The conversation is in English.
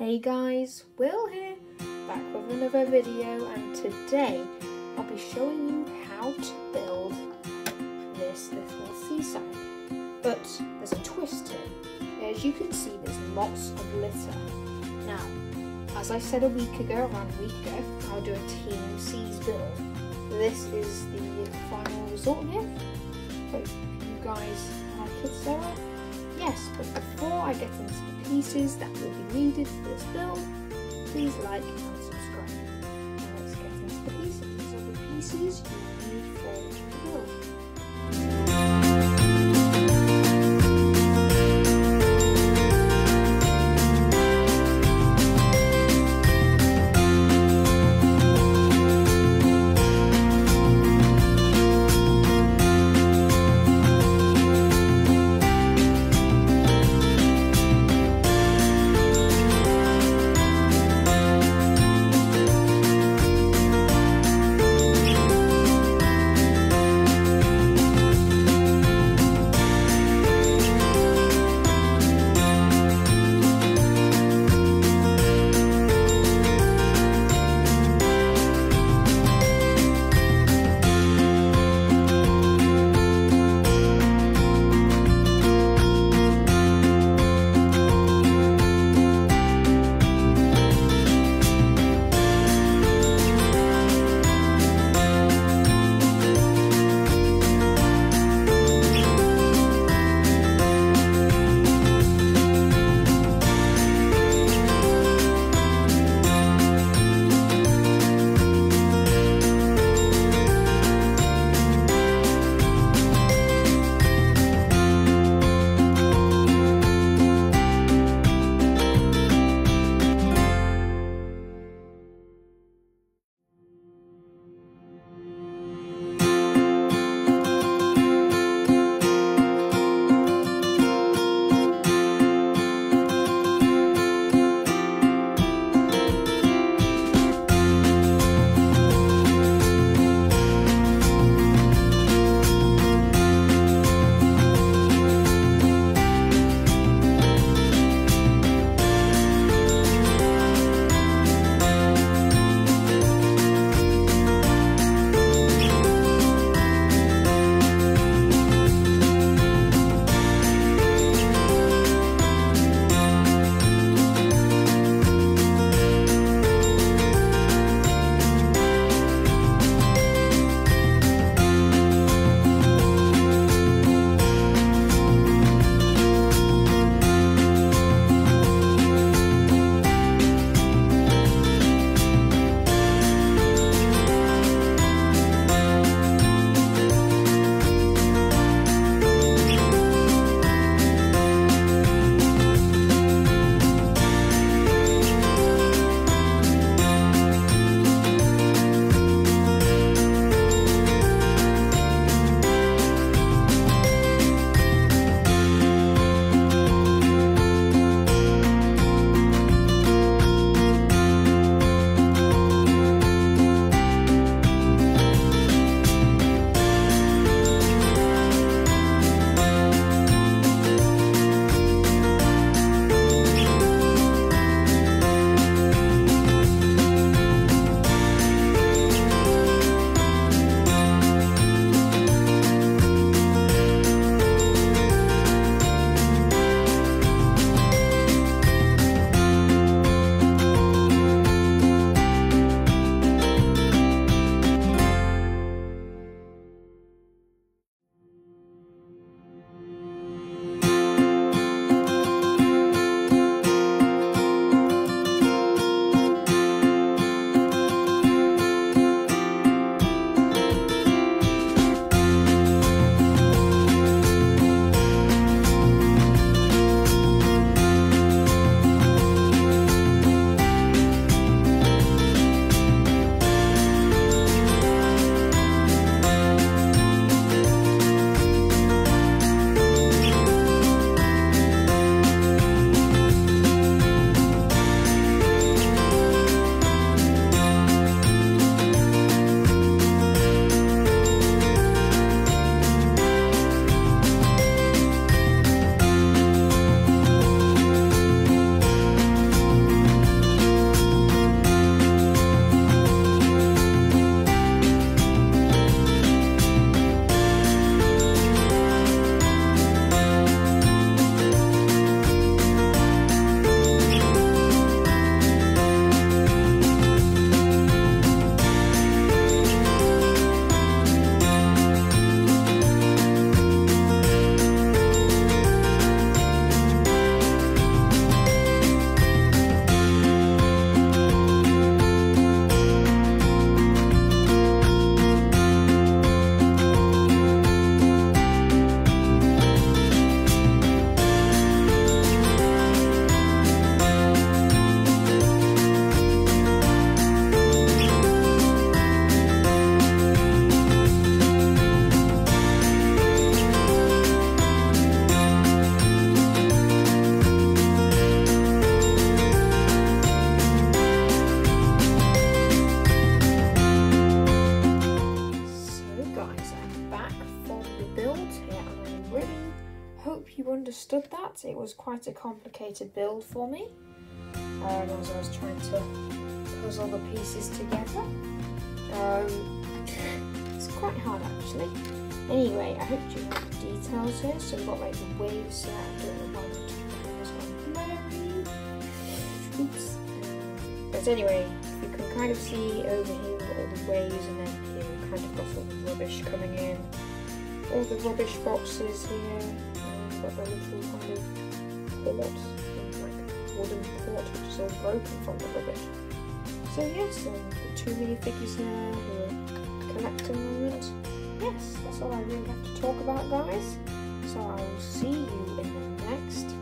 Hey guys, Will here, back with another video and today I'll be showing you how to build this little seaside. But there's a twist here. As you can see there's lots of litter. Now, as I said a week ago, around a week ago, I'll do a Team Seas build. This is the final resort here. Hope you guys like it so Yes, but before I get into the pieces that will be needed for this build, please like and subscribe. Now let's get into the pieces. Are the pieces understood that. It was quite a complicated build for me um, as I was trying to puzzle the pieces together. Um, it's quite hard actually. Anyway, I hope you like the details here. So we've got like the waves here. I don't know why the Oops. But anyway, you can kind of see over here all the waves and then here kind of got all the rubbish coming in. All the rubbish boxes here. And uh, got the little kind of port, like wooden port which is all broken from the rubbish. So yes, and the two minifigures here, the collector moment. Yes, that's all I really have to talk about guys. So I will see you in the next